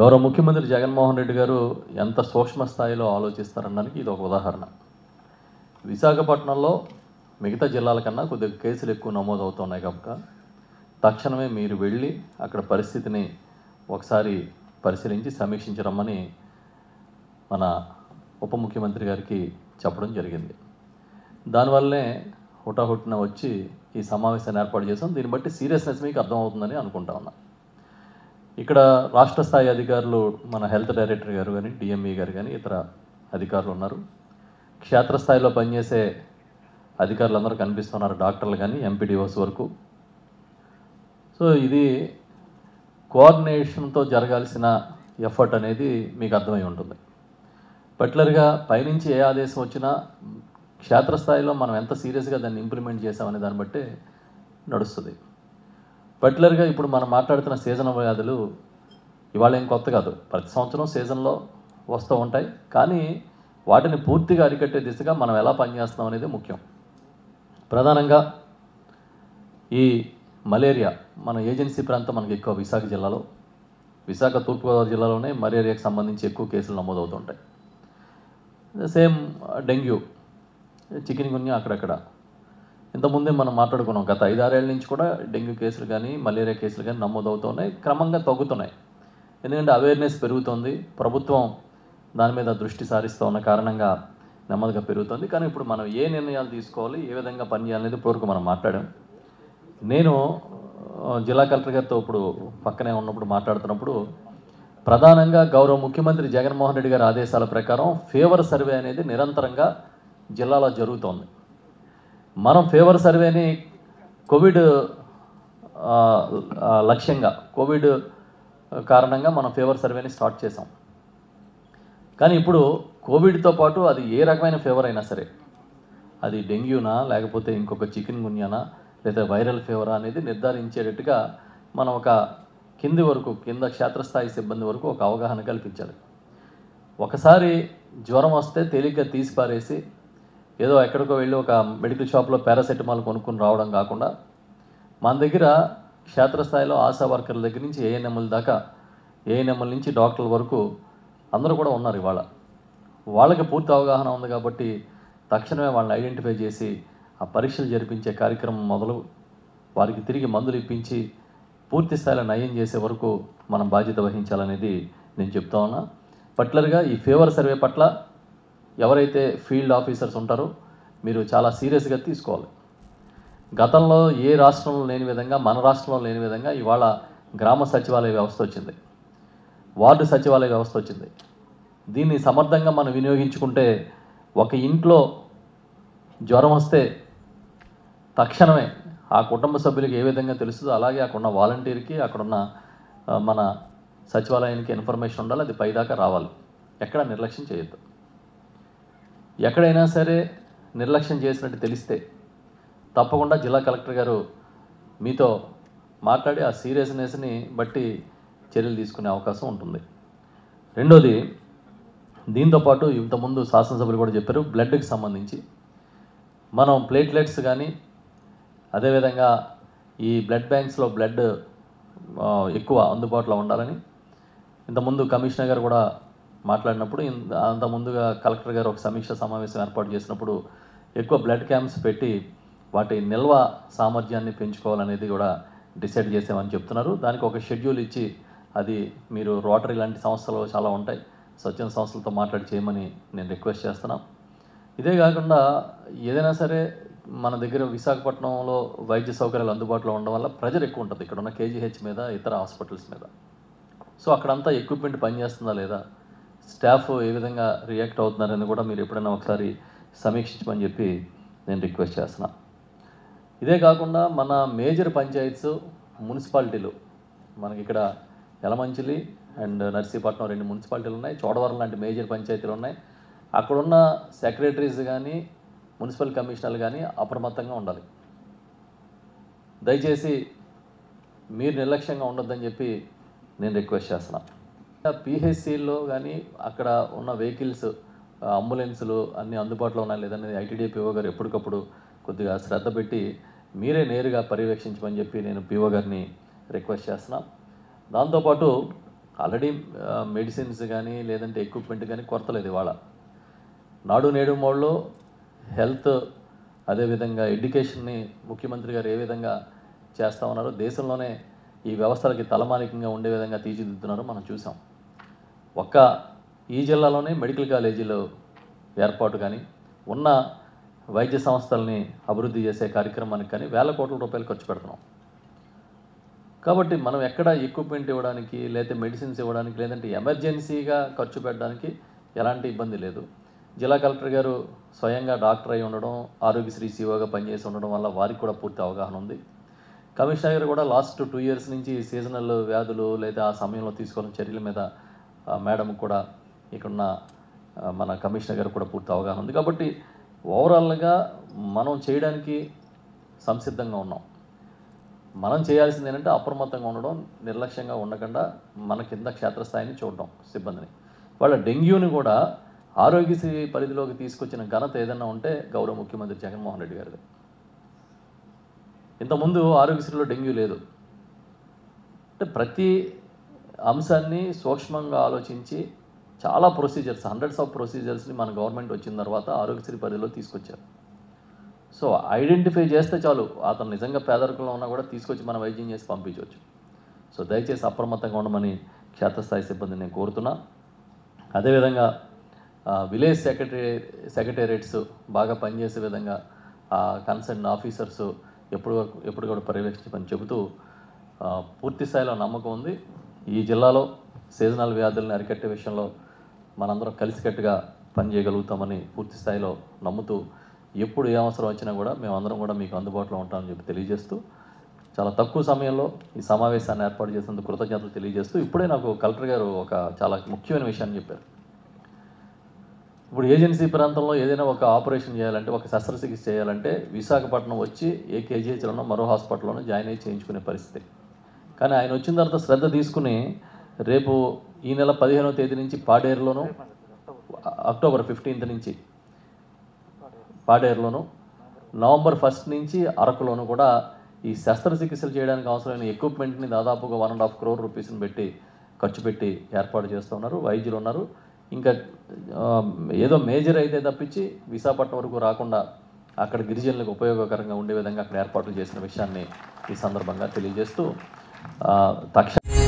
గౌరవ ముఖ్యమంత్రి జగన్మోహన్ రెడ్డి గారు ఎంత సూక్ష్మ స్థాయిలో ఆలోచిస్తారనడానికి ఇది ఒక ఉదాహరణ. విశాఖపట్నంలో మిగతా జిల్లాల కన్నా కొద్దిగా కేసులు ఎక్కువ నమోదు అవుతున్నాయి కనుక తక్షణమే మీరు వెళ్ళి అక్కడ పరిస్థితిని ఒకసారి పరిశీలించి సమీక్షించరమ్మని మన ఉప ముఖ్యమంత్రి గారికి చెప్పడం జరిగింది. దానివల్లనే హుటాహుటిన వచ్చి ఈ సమావేశాన్ని ఏర్పాటు చేసాం దీన్ని బట్టి సీరియస్నెస్ మీకు అర్థమవుతుందని అనుకుంటా ఉన్నా. ఇక్కడ రాష్ట్ర స్థాయి అధికారులు మన హెల్త్ డైరెక్టర్ గారు కానీ డిఎంఈ గారు కానీ ఇతర అధికారులు ఉన్నారు. క్షేత్రస్థాయిలో పనిచేసే అధికారులందరూ కనిపిస్తున్నారు డాక్టర్లు కానీ ఎంపీడీఓస్ వరకు. సో ఇది కోఆర్డినేషన్తో జరగాల్సిన ఎఫర్ట్ అనేది మీకు అర్థమై ఉంటుంది. పర్టికులర్గా పైనుంచి ఏ ఆదేశం వచ్చినా క్షేత్రస్థాయిలో మనం ఎంత సీరియస్గా దాన్ని ఇంప్లిమెంట్ చేసామనే దాన్ని బట్టే నడుస్తుంది. పర్టికులర్గా ఇప్పుడు మనం మాట్లాడుతున్న సీజన్ వ్యాధులు ఇవాళ ఏం కొత్త కాదు. ప్రతి సంవత్సరం సీజన్లో వస్తూ ఉంటాయి. కానీ వాటిని పూర్తిగా అరికట్టే దిశగా మనం ఎలా పనిచేస్తాం అనేది ముఖ్యం. ప్రధానంగా ఈ మలేరియా మన ఏజెన్సీ ప్రాంతం మనకి ఎక్కువ విశాఖ జిల్లాలో. విశాఖ తూర్పుగోదావరి జిల్లాలోనే మలేరియాకి సంబంధించి ఎక్కువ కేసులు నమోదవుతుంటాయి సేమ్ డెంగ్యూ చికెన్ గున్యా అక్కడక్కడ. ఇంతకుముందే మనం మాట్లాడుకున్నాం గత ఐదారేళ్ళ నుంచి కూడా డెంగ్యూ కేసులు కానీ మలేరియా కేసులు కానీ నమోదవుతున్నాయి క్రమంగా తగ్గుతున్నాయి. ఎందుకంటే అవేర్నెస్ పెరుగుతుంది ప్రభుత్వం దాని మీద దృష్టి సారిస్తూ ఉన్న కారణంగా నెమ్మదిగా పెరుగుతుంది. కానీ ఇప్పుడు మనం ఏ నిర్ణయాలు తీసుకోవాలి ఏ విధంగా పనిచేయాలనేది ఇప్పటివరకు మనం మాట్లాడాం. నేను జిల్లా కలెక్టర్ గారితో ఇప్పుడు పక్కనే ఉన్నప్పుడు మాట్లాడుతున్నప్పుడు ప్రధానంగా గౌరవ ముఖ్యమంత్రి జగన్మోహన్ రెడ్డి గారి ఆదేశాల ప్రకారం ఫేవర్ సర్వే అనేది నిరంతరంగా జిల్లాలో జరుగుతోంది. మనం ఫేవర్ సర్వేని కోవిడ్ లక్ష్యంగా కోవిడ్ కారణంగా మనం ఫేవర్ సర్వేని స్టార్ట్ చేసాం కానీ ఇప్పుడు కోవిడ్తో పాటు అది ఏ రకమైన ఫీవర్ అయినా సరే అది డెంగ్యూనా లేకపోతే ఇంకొక చికెన్ గున్యానా లేదా వైరల్ ఫీవరా అనేది నిర్ధారించేటట్టుగా మనం ఒక కింది వరకు కింద క్షేత్రస్థాయి సిబ్బంది వరకు ఒక అవగాహన కల్పించాలి. ఒకసారి జ్వరం వస్తే తేలిగ్గా తీసి పారేసి ఏదో ఎక్కడికో వెళ్ళి ఒక మెడికల్ షాప్లో పారాసెటమాల్ కొనుక్కొని రావడం కాకుండా మన దగ్గర క్షేత్రస్థాయిలో ఆశా వర్కర్ల దగ్గర నుంచి ఏఎన్ఎంఎల్ దాకా ఏఎన్ఎంఎల్ నుంచి డాక్టర్ల వరకు అందరూ కూడా ఉన్నారు ఇవాళ. వాళ్ళకి పూర్తి అవగాహన ఉంది కాబట్టి తక్షణమే వాళ్ళని ఐడెంటిఫై చేసి ఆ పరీక్షలు జరిపించే కార్యక్రమం మొదలు వారికి తిరిగి మందులు ఇప్పించి పూర్తి స్థాయిలో నయం చేసే వరకు మనం బాధ్యత వహించాలనేది నేను చెప్తా ఉన్నా. పర్టికులర్గా ఈ ఫీవర్ సర్వే పట్ల ఎవరైతే ఫీల్డ్ ఆఫీసర్స్ ఉంటారో మీరు చాలా సీరియస్గా తీసుకోవాలి. గతంలో ఏ రాష్ట్రంలో లేని విధంగా మన రాష్ట్రంలో లేని విధంగా ఇవాళ గ్రామ సచివాలయ వ్యవస్థ వచ్చింది. వార్డు సచివాలయ వ్యవస్థ వచ్చింది. దీన్ని సమర్థంగా మనం వినియోగించుకుంటే ఒక ఇంట్లో జ్వరం వస్తే తక్షణమే ఆ కుటుంబ సభ్యులకి ఏ విధంగా తెలుస్తుందో అలాగే అక్కడున్న వాలంటీర్కి అక్కడున్న మన సచివాలయానికి ఇన్ఫర్మేషన్ ఉండాలి అది పైదాకా రావాలి. ఎక్కడ నిర్లక్ష్యం చేయొద్దు. ఎక్కడైనా సరే నిర్లక్ష్యం చేసినట్టు తెలిస్తే తప్పకుండా జిల్లా కలెక్టర్ గారు మీతో మాట్లాడి ఆ సీరియస్నెస్ని బట్టి చర్యలు తీసుకునే అవకాశం ఉంటుంది. రెండోది దీంతోపాటు ఇంతకుముందు శాసనసభ్యులు కూడా చెప్పారు బ్లడ్కి సంబంధించి. మనం ప్లేట్లెట్స్ కానీ అదేవిధంగా ఈ బ్లడ్ బ్యాంక్స్లో బ్లడ్ ఎక్కువ అందుబాటులో ఉండాలని ఇంతకుముందు కమిషనర్ గారు కూడా మాట్లాడినప్పుడు అంత ముందుగా కలెక్టర్ గారు ఒక సమీక్ష సమావేశం ఏర్పాటు చేసినప్పుడు ఎక్కువ బ్లడ్ క్యాంప్స్ పెట్టి వాటి నిల్వ సామర్థ్యాన్ని పెంచుకోవాలనేది కూడా డిసైడ్ చేసామని చెప్తున్నారు. దానికి ఒక షెడ్యూల్ ఇచ్చి అది మీరు రోటరీ లాంటి సంస్థలు చాలా ఉంటాయి. స్వచ్ఛంద సంస్థలతో మాట్లాడి చేయమని నేను రిక్వెస్ట్ చేస్తున్నాను ఇదే కాకుండా ఏదైనా సరే మన దగ్గర విశాఖపట్నంలో వైద్య సౌకర్యాలు అందుబాటులో ఉండడం వల్ల ప్రెజర్ ఎక్కువ ఉంటుంది. ఇక్కడ ఉన్న కేజీహెచ్ మీద ఇతర హాస్పిటల్స్ మీద. సో అక్కడంతా ఎక్విప్మెంట్ పనిచేస్తుందా లేదా? స్టాఫ్ ఏ విధంగా రియాక్ట్ అవుతున్నారని కూడా మీరు ఎప్పుడైనా ఒకసారి సమీక్షించమని చెప్పి నేను రిక్వెస్ట్ చేస్తున్నా. ఇదే కాకుండా మన మేజర్ పంచాయత్స్ మున్సిపాలిటీలు. మనకి ఇక్కడ యలమంచిలి అండ్ నర్సీపట్నం రెండు మున్సిపాలిటీలు ఉన్నాయి. చోడవరం లాంటి మేజర్ పంచాయతీలు ఉన్నాయి. అక్కడున్న సెక్రటరీస్ కానీ మున్సిపల్ కమిషనర్లు కానీ అప్రమత్తంగా ఉండాలి. దయచేసి మీరు నిర్లక్ష్యంగా ఉండొద్దని చెప్పి నేను రిక్వెస్ట్ చేస్తున్నాను పిహెచ్సిలో కానీ అక్కడ ఉన్న వెహికల్స్ అంబులెన్సులు అన్నీ అందుబాటులో ఉన్నాయి లేదని ఐటీడీ పిఓ గారు ఎప్పటికప్పుడు కొద్దిగా శ్రద్ధ పెట్టి మీరే నేరుగా పర్యవేక్షించమని చెప్పి నేను పిఓ గారిని రిక్వెస్ట్ చేస్తున్నా. దాంతోపాటు ఆల్రెడీ మెడిసిన్స్ కానీ లేదంటే ఎక్విప్మెంట్ కానీ కొరత లేదు ఇవాళ. నాడు నేడు మోడ్లో హెల్త్ అదేవిధంగా ఎడ్యుకేషన్ని ముఖ్యమంత్రి గారు ఏ విధంగా చేస్తా ఉన్నారో దేశంలోనే ఈ వ్యవస్థలకి తలమానికంగా ఉండే విధంగా తీర్చిదిద్దుతున్నారో మనం చూసాం. ఒక్క ఈ జిల్లాలోనే మెడికల్ కాలేజీలు ఏర్పాటు కానీ ఉన్న వైద్య సంస్థల్ని అభివృద్ధి చేసే కార్యక్రమానికి కానీ వేల కోట్ల రూపాయలు ఖర్చు పెడుతున్నాం. కాబట్టి మనం ఎక్కడ ఎక్విప్మెంట్ ఇవ్వడానికి లేదా మెడిసిన్స్ ఇవ్వడానికి లేదంటే ఎమర్జెన్సీగా ఖర్చు పెట్టడానికి ఎలాంటి ఇబ్బంది లేదు. జిల్లా కలెక్టర్ గారు స్వయంగా డాక్టర్ అయి ఉండడం ఆరోగ్యశ్రీ సీఓగా పనిచేసి ఉండడం వల్ల వారికి కూడా పూర్తి అవగాహన ఉంది. కమిషనర్ గారు కూడా లాస్ట్ టూ ఇయర్స్ నుంచి సీజనల్ వ్యాధులు లేదా ఆ సమయంలో తీసుకోవాలని చర్యల మీద మేడం కూడా ఇక్కడున్న మన కమిషనర్ గారు కూడా పూర్తి అవగాహన ఉంది. కాబట్టి ఓవరాల్గా మనం చేయడానికి సంసిద్ధంగా ఉన్నాం. మనం చేయాల్సింది ఏంటంటే అప్రమత్తంగా ఉండడం నిర్లక్ష్యంగా ఉండకుండా మన కింద క్షేత్రస్థాయిని చూడడం సిబ్బందిని. వాళ్ళ డెంగ్యూని కూడా ఆరోగ్యశ్రీ పరిధిలోకి తీసుకొచ్చిన ఘనత ఏదైనా ఉంటే గౌరవ ముఖ్యమంత్రి జగన్మోహన్ రెడ్డి గారిది. ఇంతకుముందు ఆరోగ్యశ్రీలో డెంగ్యూ లేదు. అంటే ప్రతి అంశాన్ని సూక్ష్మంగా ఆలోచించి చాలా ప్రొసీజర్స్ హండ్రెడ్స్ ఆఫ్ ప్రొసీజర్స్ని మన గవర్నమెంట్ వచ్చిన తర్వాత ఆరోగ్యశ్రీ పరిధిలో తీసుకొచ్చారు. సో ఐడెంటిఫై చేస్తే చాలు అతను నిజంగా పేదరికంలో ఉన్నా కూడా తీసుకొచ్చి మనం వైద్యం చేసి పంపించవచ్చు. సో దయచేసి అప్రమత్తంగా ఉండమని క్షేత్రస్థాయి సిబ్బందిని నేను కోరుతున్నా. అదేవిధంగా విలేజ్ సెక్రటరీ సెక్రటేరియట్స్ బాగా పనిచేసే విధంగా కన్సర్న్ ఆఫీసర్స్ ఎప్పుడు ఎప్పుడు కూడా పర్యవేక్షించమని చెబుతూ పూర్తి స్థాయిలో నమ్మకం ఉంది. ఈ జిల్లాలో సీజనల్ వ్యాధుల్ని అరికట్టే విషయంలో మనందరం కలిసికట్టుగా పనిచేయగలుగుతామని పూర్తి స్థాయిలో నమ్ముతూ ఎప్పుడు ఏ అవసరం వచ్చినా కూడా మేమందరం కూడా మీకు అందుబాటులో ఉంటామని చెప్పి తెలియజేస్తూ చాలా తక్కువ సమయంలో ఈ సమావేశాన్ని ఏర్పాటు చేసినందుకు కృతజ్ఞతలు తెలియజేస్తూ ఇప్పుడే నాకు కలెక్టర్ గారు ఒక చాలా ముఖ్యమైన విషయాన్ని చెప్పారు. ఇప్పుడు ఏజెన్సీ ప్రాంతంలో ఏదైనా ఒక ఆపరేషన్ చేయాలంటే ఒక శస్త్రచికిత్స చేయాలంటే విశాఖపట్నం వచ్చి ఏ కేజీహెచ్లోనో మరో హాస్పిటల్లోనో జాయిన్ అయ్యి చేయించుకునే పరిస్థితి. కానీ ఆయన వచ్చిన తర్వాత శ్రద్ధ తీసుకుని రేపు ఈ నెల పదిహేనవ తేదీ నుంచి పాడేరులోను అక్టోబర్ ఫిఫ్టీన్త్ నుంచి పాడేరులోను నవంబర్ ఫస్ట్ నుంచి అరకులోను కూడా ఈ శస్త్రచికిత్సలు చేయడానికి అవసరమైన ఎక్విప్మెంట్ని దాదాపుగా వన్ అండ్ హాఫ్ క్రోర్ రూపీస్ని పెట్టి ఖర్చు పెట్టి ఏర్పాటు చేస్తూ ఉన్నారు వైద్యులు ఉన్నారు. ఇంకా ఏదో మేజర్ అయితే తప్పించి విశాఖపట్నం వరకు రాకుండా అక్కడ గిరిజనులకు ఉపయోగకరంగా ఉండే విధంగా అక్కడ ఏర్పాట్లు చేసిన విషయాన్ని ఈ సందర్భంగా తెలియజేస్తూ ఆ, తక్షణ